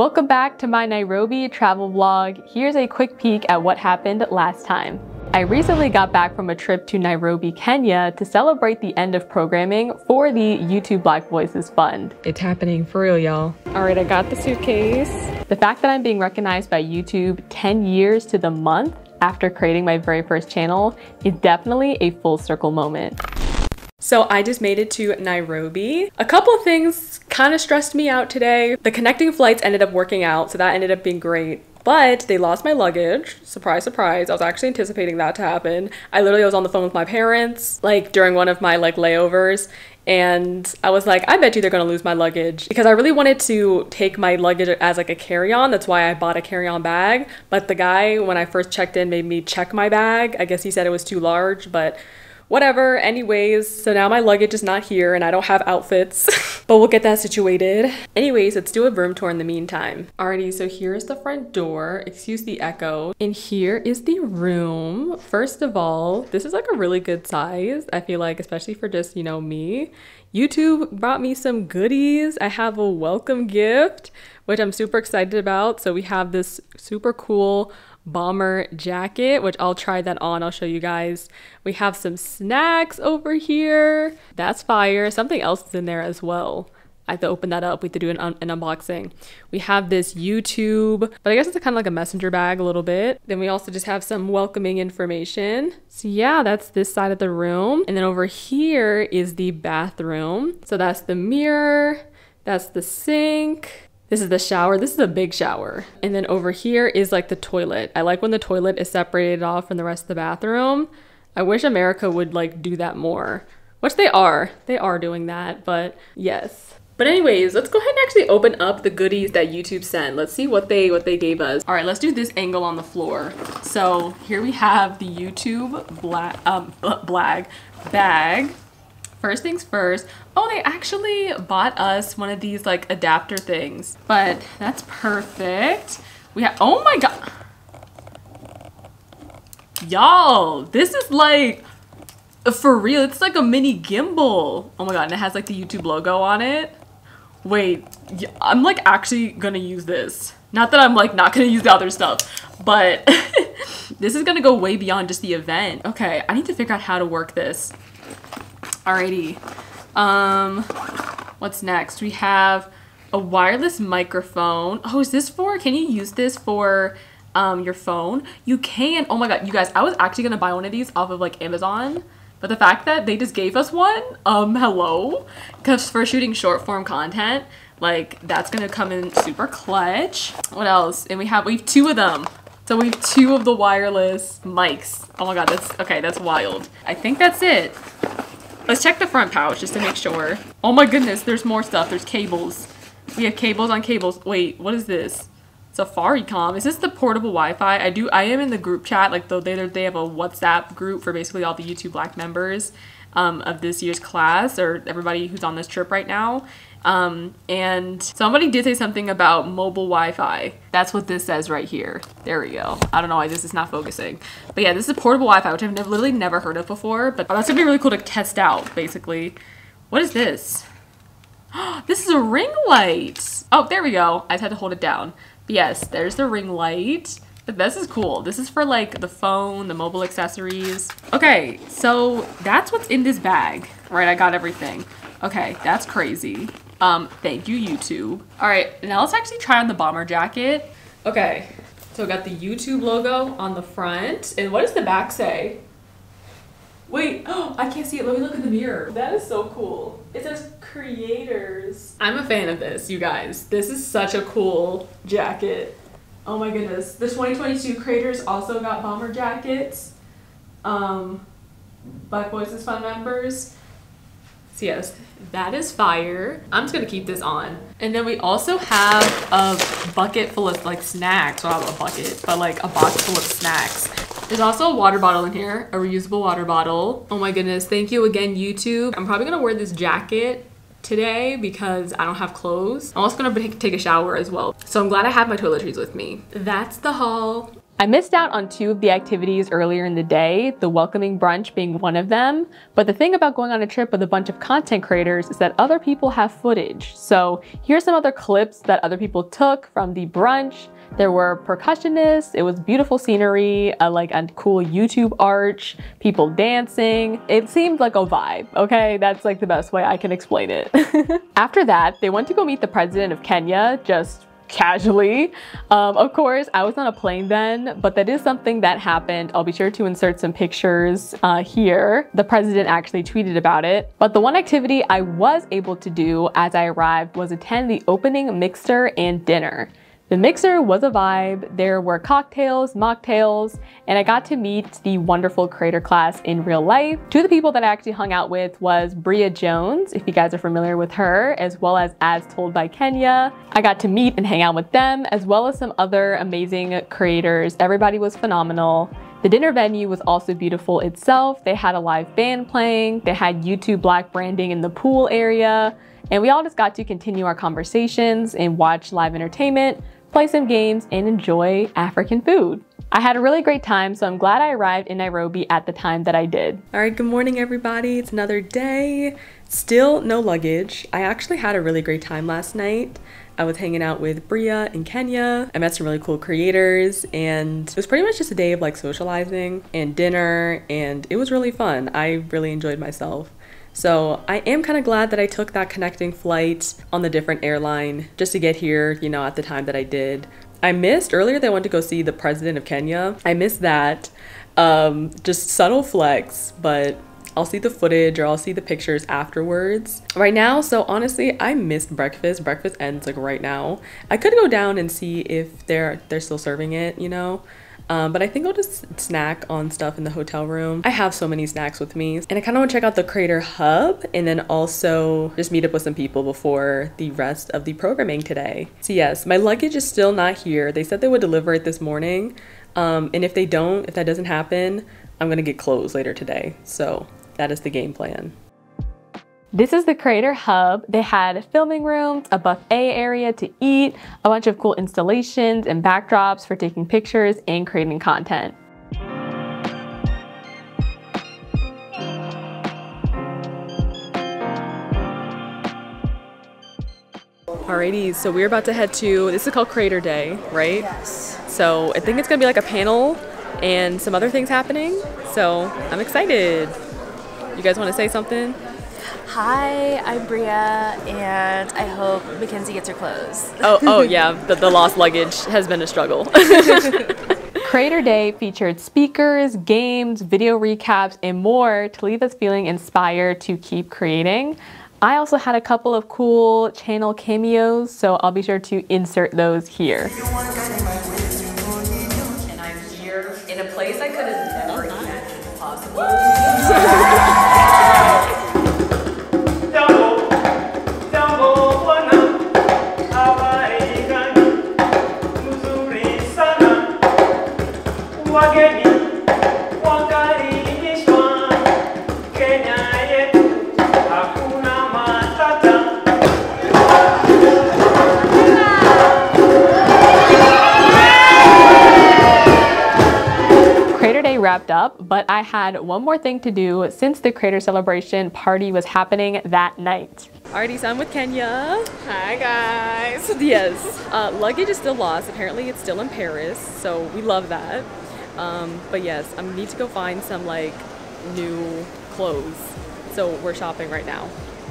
Welcome back to my Nairobi travel vlog. Here's a quick peek at what happened last time. I recently got back from a trip to Nairobi, Kenya to celebrate the end of programming for the YouTube Black Voices Fund. It's happening for real, y'all. All right, I got the suitcase. The fact that I'm being recognized by YouTube 10 years to the month after creating my very first channel is definitely a full circle moment. So I just made it to Nairobi. A couple of things kind of stressed me out today. The connecting flights ended up working out, so that ended up being great. But they lost my luggage. Surprise, surprise. I was actually anticipating that to happen. I literally was on the phone with my parents, like during one of my like layovers, and I was like, I bet you they're gonna lose my luggage because I really wanted to take my luggage as like a carry-on. That's why I bought a carry-on bag. But the guy, when I first checked in, made me check my bag. I guess he said it was too large, but whatever. Anyways, so now my luggage is not here and I don't have outfits, but we'll get that situated. Anyways, let's do a room tour in the meantime. Alrighty, so here's the front door. Excuse the echo. And here is the room. First of all, this is like a really good size. I feel like, especially for just, you know, me. YouTube brought me some goodies. I have a welcome gift, which I'm super excited about. So we have this super cool bomber jacket, which I'll try that on. I'll show you guys. We have some snacks over here. That's fire. Something else is in there as well. I have to open that up. We have to do an, un an, unboxing. We have this YouTube, but I guess it's kind of like a messenger bag a little bit. Then we also just have some welcoming information. So yeah, that's this side of the room. And then over here is the bathroom. So that's the mirror, that's the sink, this is the shower. This is a big shower. And then over here is like the toilet. I like when the toilet is separated off from the rest of the bathroom. I wish America would like do that more, which they are. They are doing that, but yes. But anyways, let's go ahead and actually open up the goodies that YouTube sent. Let's see what they what they gave us. All right, let's do this angle on the floor. So here we have the YouTube black um blag bag. First things first. Oh, they actually bought us one of these like adapter things, but that's perfect. We have, oh my God. Y'all, this is like, for real, it's like a mini gimbal. Oh my God, and it has like the YouTube logo on it. Wait, I'm like actually gonna use this. Not that I'm like not gonna use the other stuff, but this is gonna go way beyond just the event. Okay, I need to figure out how to work this. Alrighty. Um, what's next? We have a wireless microphone. Oh, is this for, can you use this for um, your phone? You can. Oh my god, you guys, I was actually gonna buy one of these off of like Amazon. But the fact that they just gave us one, um, hello? Because for shooting short form content, like that's gonna come in super clutch. What else? And we have, we have two of them. So we have two of the wireless mics. Oh my god, that's, okay, that's wild. I think that's it. Let's check the front pouch just to make sure. Oh my goodness, there's more stuff. There's cables. We have cables on cables. Wait, what is this? Safaricom. Is this the portable Wi-Fi? I do. I am in the group chat. Like though they they have a WhatsApp group for basically all the YouTube Black members um, of this year's class or everybody who's on this trip right now. Um, and somebody did say something about mobile Wi-Fi. That's what this says right here. There we go. I don't know why this is not focusing. But yeah, this is portable Wi-Fi, which I've never, literally never heard of before. But that's gonna be really cool to test out, basically. What is this? this is a ring light. Oh, there we go. I just had to hold it down. But yes, there's the ring light. But this is cool. This is for like the phone, the mobile accessories. Okay, so that's what's in this bag. Right, I got everything. Okay, that's crazy. Um, thank you, YouTube. All right, now let's actually try on the bomber jacket. Okay, so got the YouTube logo on the front. And what does the back say? Wait, oh, I can't see it. Let me look in the mirror. That is so cool. It says creators. I'm a fan of this, you guys. This is such a cool jacket. Oh my goodness. The 2022 creators also got bomber jackets. Um, Black Voices Fund members. So yes, that is fire. I'm just gonna keep this on. And then we also have a bucket full of like snacks. Well, not a bucket, but like a box full of snacks. There's also a water bottle in here, a reusable water bottle. Oh my goodness, thank you again, YouTube. I'm probably gonna wear this jacket today because I don't have clothes. I'm also gonna take a shower as well. So I'm glad I have my toiletries with me. That's the haul. I missed out on two of the activities earlier in the day, the welcoming brunch being one of them. But the thing about going on a trip with a bunch of content creators is that other people have footage. So here's some other clips that other people took from the brunch. There were percussionists, it was beautiful scenery, a, like a cool YouTube arch, people dancing. It seemed like a vibe, okay? That's like the best way I can explain it. After that, they went to go meet the president of Kenya, just casually. Um, of course, I was on a plane then, but that is something that happened. I'll be sure to insert some pictures uh, here. The president actually tweeted about it. But the one activity I was able to do as I arrived was attend the opening mixer and dinner. The mixer was a vibe. There were cocktails, mocktails, and I got to meet the wonderful creator class in real life. Two of the people that I actually hung out with was Bria Jones, if you guys are familiar with her, as well as As Told by Kenya. I got to meet and hang out with them, as well as some other amazing creators. Everybody was phenomenal. The dinner venue was also beautiful itself. They had a live band playing, they had YouTube black branding in the pool area, and we all just got to continue our conversations and watch live entertainment play some games, and enjoy African food. I had a really great time, so I'm glad I arrived in Nairobi at the time that I did. All right, good morning, everybody. It's another day. Still no luggage. I actually had a really great time last night. I was hanging out with Bria in Kenya. I met some really cool creators, and it was pretty much just a day of like socializing and dinner, and it was really fun. I really enjoyed myself. So I am kind of glad that I took that connecting flight on the different airline just to get here, you know, at the time that I did. I missed earlier they went to go see the president of Kenya. I missed that. Um, just subtle flex, but I'll see the footage or I'll see the pictures afterwards. Right now, so honestly, I missed breakfast. Breakfast ends like right now. I could go down and see if they're they're still serving it, you know. Um, but I think I'll just snack on stuff in the hotel room. I have so many snacks with me. And I kind of want to check out the Creator Hub and then also just meet up with some people before the rest of the programming today. So yes, my luggage is still not here. They said they would deliver it this morning. Um, and if they don't, if that doesn't happen, I'm going to get clothes later today. So that is the game plan. This is the Creator Hub. They had a filming rooms, a buffet area to eat, a bunch of cool installations and backdrops for taking pictures and creating content. Alrighty, so we're about to head to, this is called Creator Day, right? Yes. So I think it's gonna be like a panel and some other things happening. So I'm excited. You guys wanna say something? Hi, I'm Bria, and I hope Mackenzie gets her clothes. oh, oh yeah, the, the lost luggage has been a struggle. Creator Day featured speakers, games, video recaps, and more to leave us feeling inspired to keep creating. I also had a couple of cool channel cameos, so I'll be sure to insert those here. And I'm here in a place I could have never imagined possible. wrapped up, but I had one more thing to do since the Creator Celebration party was happening that night. Alrighty, so I'm with Kenya. Hi guys. Yes, uh, luggage is still lost. Apparently it's still in Paris, so we love that. Um, but yes, I need to go find some like new clothes. So we're shopping right now.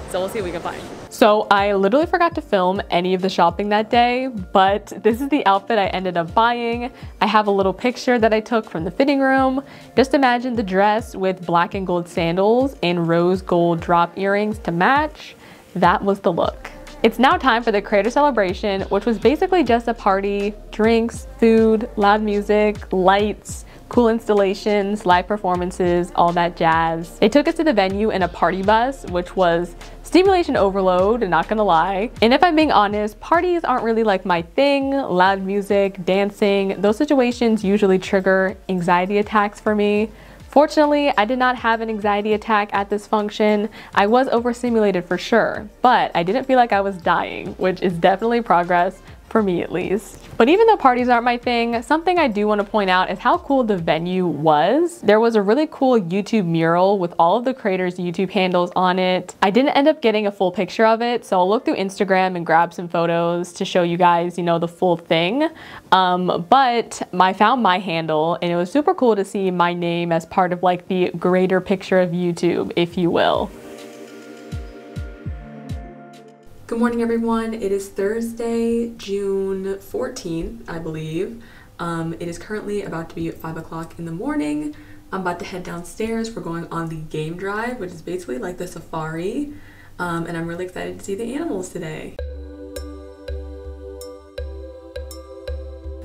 So we'll see what we can find. So I literally forgot to film any of the shopping that day, but this is the outfit I ended up buying. I have a little picture that I took from the fitting room. Just imagine the dress with black and gold sandals and rose gold drop earrings to match. That was the look. It's now time for the creator celebration, which was basically just a party, drinks, food, loud music, lights, cool installations, live performances, all that jazz. They took us to the venue in a party bus, which was stimulation overload, not gonna lie. And if I'm being honest, parties aren't really like my thing. Loud music, dancing, those situations usually trigger anxiety attacks for me. Fortunately, I did not have an anxiety attack at this function. I was overstimulated for sure, but I didn't feel like I was dying, which is definitely progress for me at least. But even though parties aren't my thing, something I do want to point out is how cool the venue was. There was a really cool YouTube mural with all of the creators' YouTube handles on it. I didn't end up getting a full picture of it, so I'll look through Instagram and grab some photos to show you guys, you know, the full thing. Um, but I found my handle and it was super cool to see my name as part of like the greater picture of YouTube, if you will. Good morning, everyone. It is Thursday, June 14th, I believe. Um, it is currently about to be 5 o'clock in the morning. I'm about to head downstairs. We're going on the game drive, which is basically like the safari. Um, and I'm really excited to see the animals today.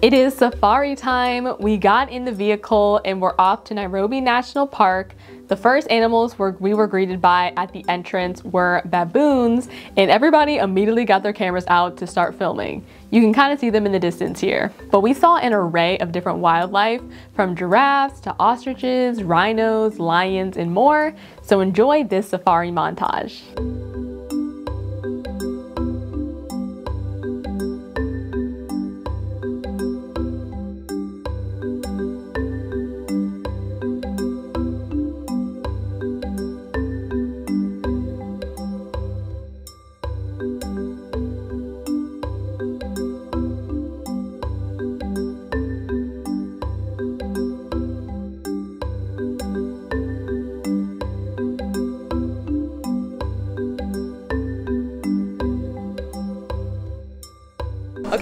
It is safari time. We got in the vehicle and we're off to Nairobi National Park. The first animals were, we were greeted by at the entrance were baboons and everybody immediately got their cameras out to start filming. You can kind of see them in the distance here. But we saw an array of different wildlife from giraffes to ostriches, rhinos, lions, and more. So enjoy this safari montage.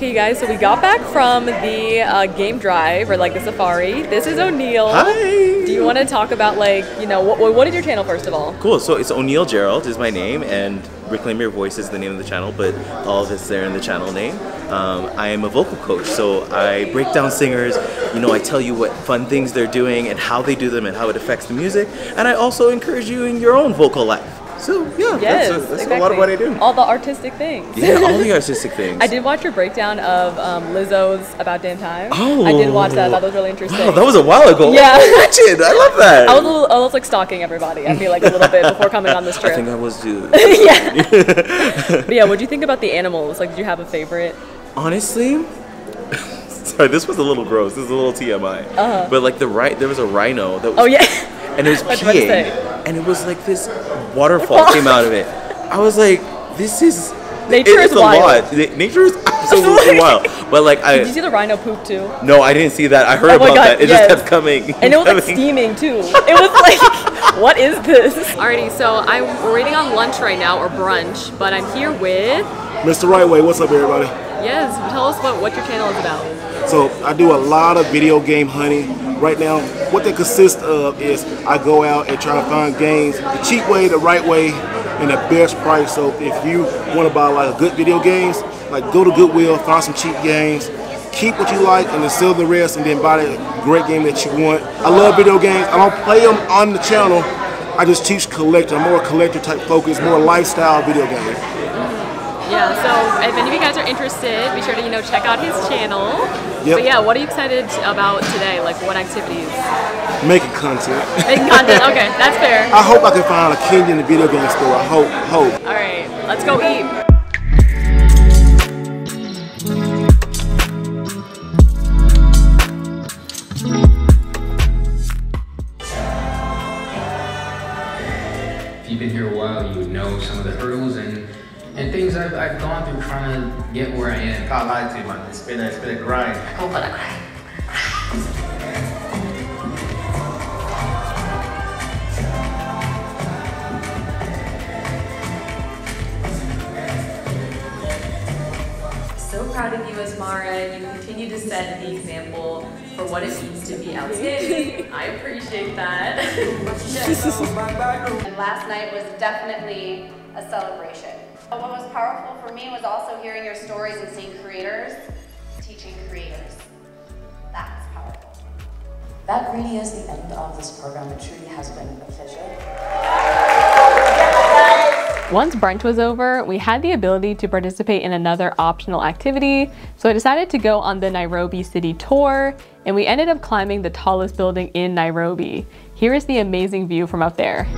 Okay, you guys, so we got back from the uh, game drive or like the safari. This is O'Neill. Hi. Do you want to talk about like, you know, what, what is your channel first of all? Cool. So it's O'Neill Gerald is my name, and Reclaim Your Voice is the name of the channel, but all of it's there in the channel name. Um, I am a vocal coach, so I break down singers. You know, I tell you what fun things they're doing and how they do them and how it affects the music, and I also encourage you in your own vocal life. So yeah, Yes, that's, a, that's exactly. a lot of what I do. All the artistic things. Yeah, all the artistic things. I did watch your breakdown of um, Lizzo's About Damn Time. Oh. I did watch that. That was really interesting. Wow, that was a while ago. Yeah. I Watch it. I love that. I was, a little, I was like stalking everybody. I feel like a little bit before coming on this trip. I think I was too. yeah. but yeah, what do you think about the animals? Like, did you have a favorite? Honestly, sorry, this was a little gross. This is a little TMI. Uh-huh. But like the right, there was a rhino that was. Oh yeah. And it was What you about to peeing, and it was like this waterfall came out of it. I was like, this is Nature it is a wild. lot. Nature is absolutely wild. But like I Did you see the rhino poop too? no, I didn't see that. I heard Oh about God, that. It yes. just kept coming. And it was like steaming too. It was like, what is this? Alrighty, so I'm we're waiting on lunch right now or brunch, but I'm here with Mr. Right Way, what's up, everybody? yes. Tell us what what your channel is about. So I do a lot of video game hunting. Right now, what they consist of is I go out and try to find games the cheap way, the right way, and the best price. So if you want to buy like good video games, like go to Goodwill, find some cheap games, keep what you like, and then sell the rest, and then buy the great game that you want. I love video games. I don't play them on the channel. I just teach collector, I'm more collector type focus, more lifestyle video games. Yeah. So if any of you guys are interested, be sure to you know check out his channel. Yep. But yeah, what are you excited about today? Like what activities? Making content. Making content. Okay, that's fair. I hope I can find a king in the video game store. I hope, hope. All right, let's go eat. if you've been here a while, you would know some of the hurdles and and things I've, I've gone through trying to get where I am. Can't lie to you, man. It's been a, it's been a grind. So proud of you, Asmara. You continue to set the example for what it means to be outstanding. I appreciate that. And last night was definitely a celebration. But what was powerful for me was also hearing your stories and seeing creators teaching creators. That's powerful. That really is the end of this program. It truly has been official. Once brunch was over, we had the ability to participate in another optional activity, so I decided to go on the Nairobi City Tour, and we ended up climbing the tallest building in Nairobi. Here is the amazing view from up there.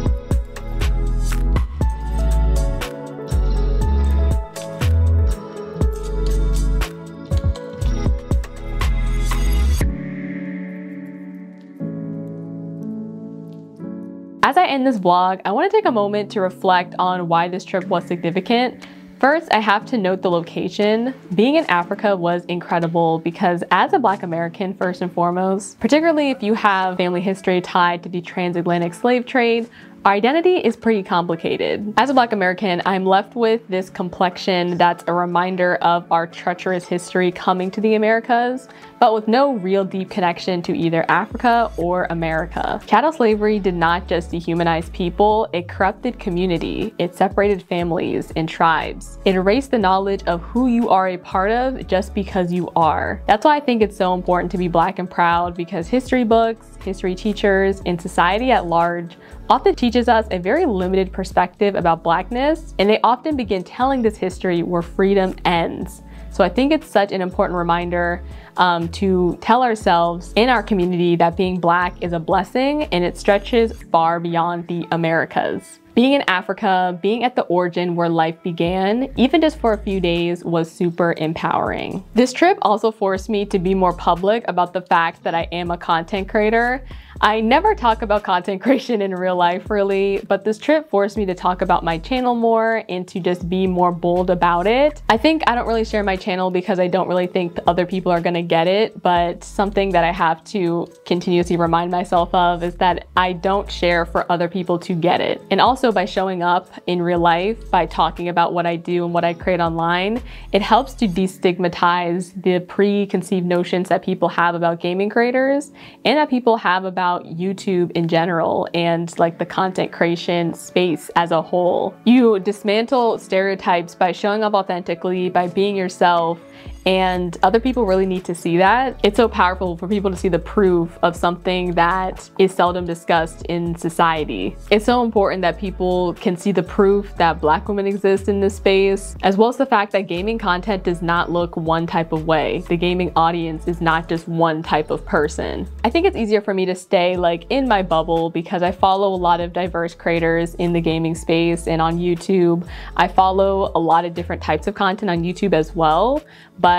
As I end this vlog, I want to take a moment to reflect on why this trip was significant First, I have to note the location. Being in Africa was incredible because as a Black American, first and foremost, particularly if you have family history tied to the transatlantic slave trade, identity is pretty complicated. As a Black American, I'm left with this complexion that's a reminder of our treacherous history coming to the Americas, but with no real deep connection to either Africa or America. Chattel slavery did not just dehumanize people, it corrupted community, it separated families and tribes. It erased the knowledge of who you are a part of just because you are. That's why I think it's so important to be Black and proud because history books, history teachers, and society at large often teaches us a very limited perspective about blackness, and they often begin telling this history where freedom ends. So I think it's such an important reminder um, to tell ourselves in our community that being black is a blessing and it stretches far beyond the Americas. Being in Africa, being at the origin where life began, even just for a few days, was super empowering. This trip also forced me to be more public about the fact that I am a content creator. I never talk about content creation in real life really, but this trip forced me to talk about my channel more and to just be more bold about it. I think I don't really share my channel because I don't really think other people are gonna get it, but something that I have to continuously remind myself of is that I don't share for other people to get it. And also by showing up in real life, by talking about what I do and what I create online, it helps to destigmatize the preconceived notions that people have about gaming creators and that people have about YouTube in general and like the content creation space as a whole. You dismantle stereotypes by showing up authentically, by being yourself, and other people really need to see that. It's so powerful for people to see the proof of something that is seldom discussed in society. It's so important that people can see the proof that black women exist in this space, as well as the fact that gaming content does not look one type of way. The gaming audience is not just one type of person. I think it's easier for me to stay like in my bubble because I follow a lot of diverse creators in the gaming space and on YouTube. I follow a lot of different types of content on YouTube as well, but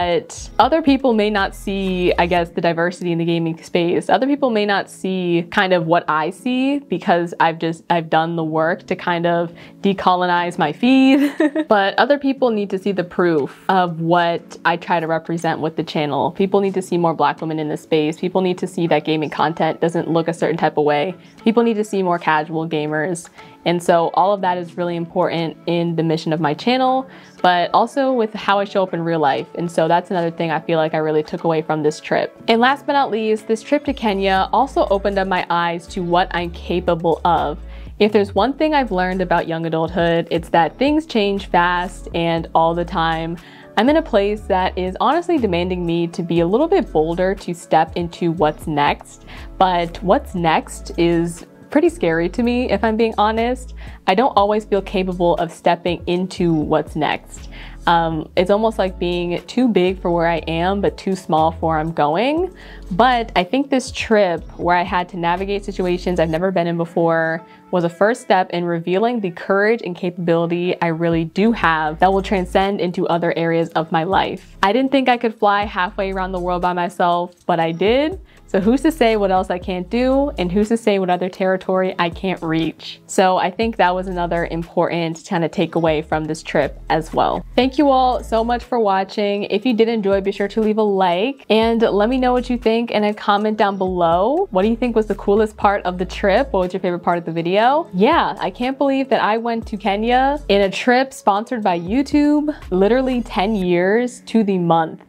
other people may not see, I guess, the diversity in the gaming space. Other people may not see kind of what I see because I've just, I've done the work to kind of decolonize my feed. but other people need to see the proof of what I try to represent with the channel. People need to see more black women in the space. People need to see that gaming content doesn't look a certain type of way. People need to see more casual gamers and so all of that is really important in the mission of my channel, but also with how I show up in real life. And so that's another thing I feel like I really took away from this trip. And last but not least, this trip to Kenya also opened up my eyes to what I'm capable of. If there's one thing I've learned about young adulthood, it's that things change fast and all the time. I'm in a place that is honestly demanding me to be a little bit bolder to step into what's next, but what's next is pretty scary to me, if I'm being honest. I don't always feel capable of stepping into what's next. Um, it's almost like being too big for where I am, but too small for where I'm going. But I think this trip where I had to navigate situations I've never been in before was a first step in revealing the courage and capability I really do have that will transcend into other areas of my life. I didn't think I could fly halfway around the world by myself, but I did. So who's to say what else I can't do and who's to say what other territory I can't reach? So I think that was another important kind of takeaway from this trip as well. Thank you all so much for watching. If you did enjoy, be sure to leave a like and let me know what you think in a comment down below. What do you think was the coolest part of the trip? What was your favorite part of the video? Yeah, I can't believe that I went to Kenya in a trip sponsored by YouTube, literally 10 years to the month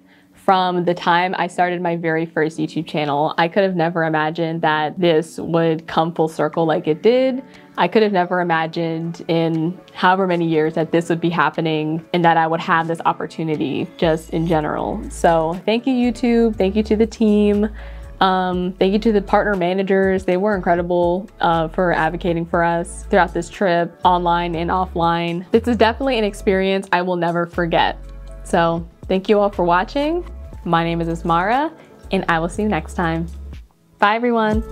from the time I started my very first YouTube channel. I could have never imagined that this would come full circle like it did. I could have never imagined in however many years that this would be happening and that I would have this opportunity just in general. So thank you, YouTube. Thank you to the team. Um, thank you to the partner managers. They were incredible uh, for advocating for us throughout this trip, online and offline. This is definitely an experience I will never forget. So thank you all for watching. My name is Asmara, and I will see you next time. Bye, everyone.